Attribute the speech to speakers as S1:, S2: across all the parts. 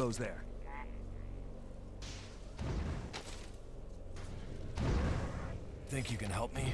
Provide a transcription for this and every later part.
S1: Goes there? Think you can help me?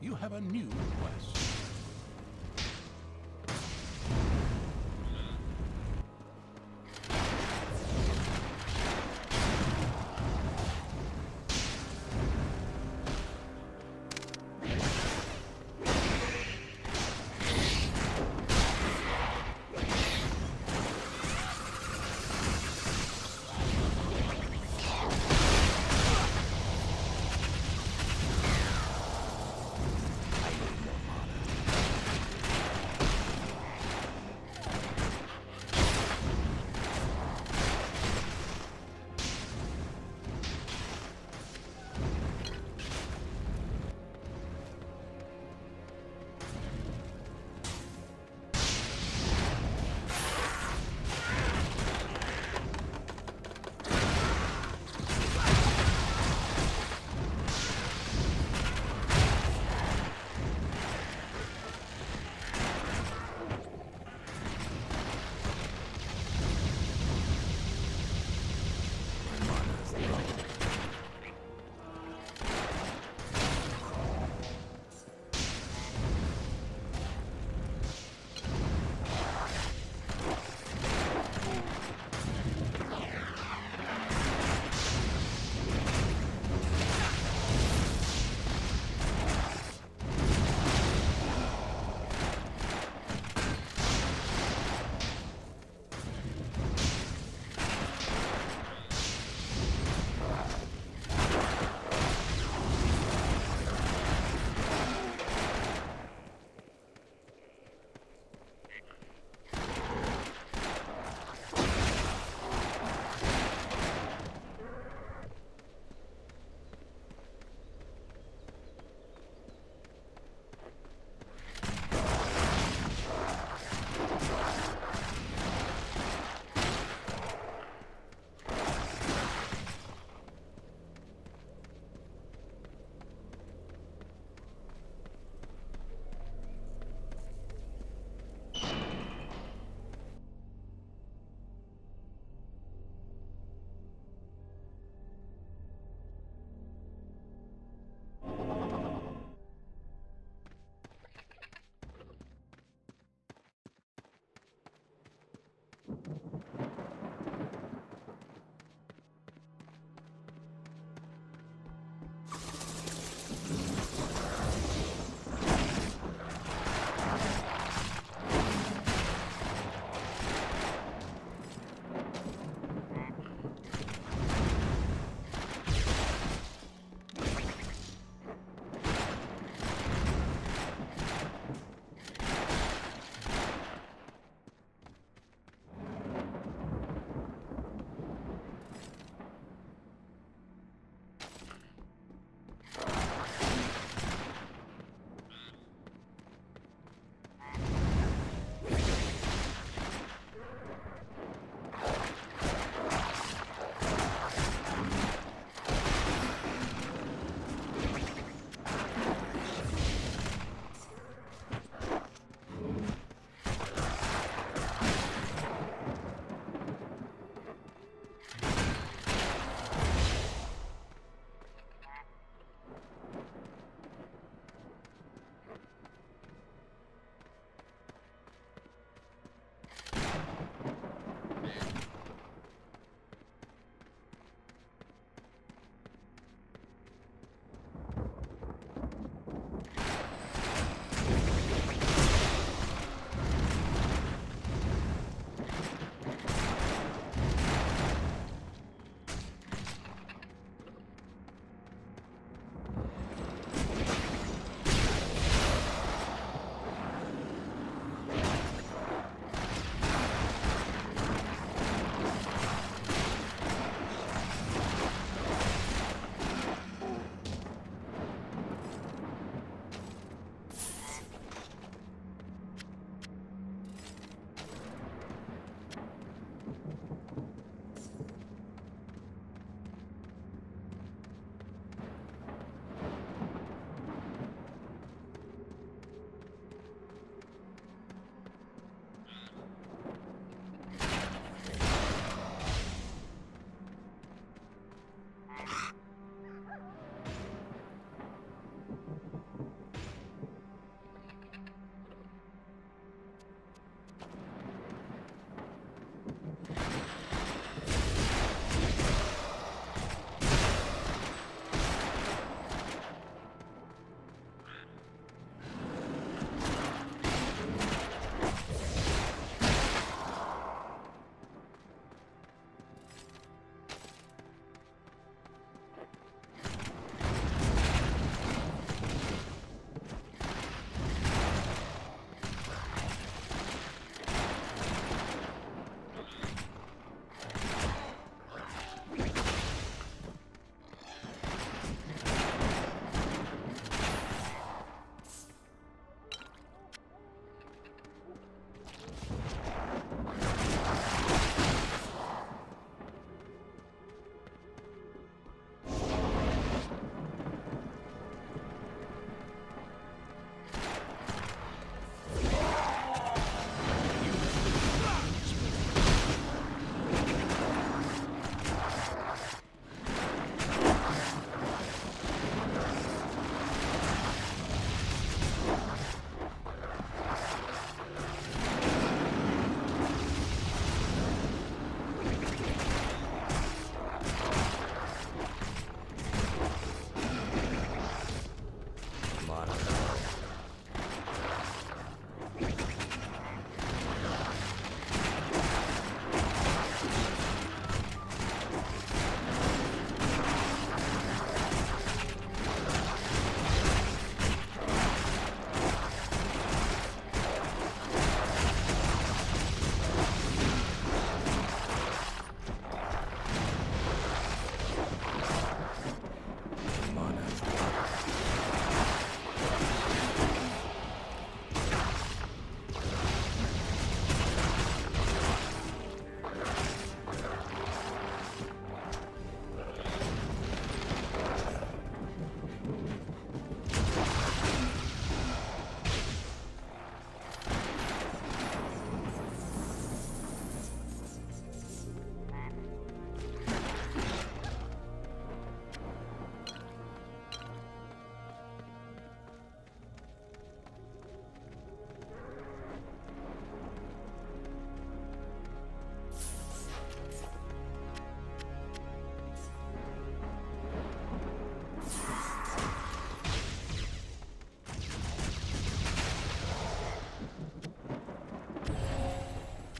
S2: You have a new request.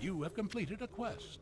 S2: You have completed a quest.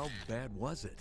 S1: How bad was it?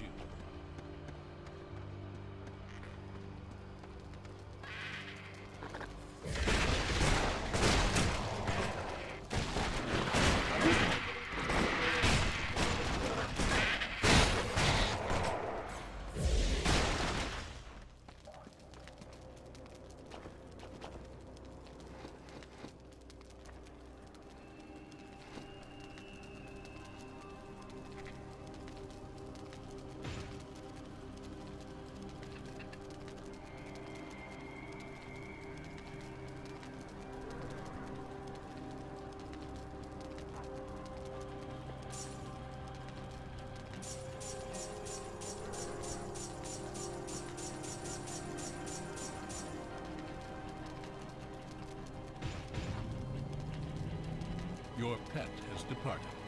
S2: You. Your pet has departed.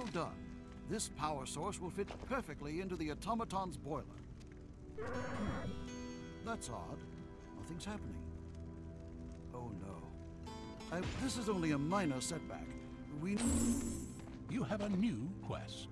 S3: Well done. This power source will fit perfectly into the automaton's boiler. Hmm. That's odd. Nothing's happening. Oh no. I, this is only a minor setback. We.
S2: You have a new quest.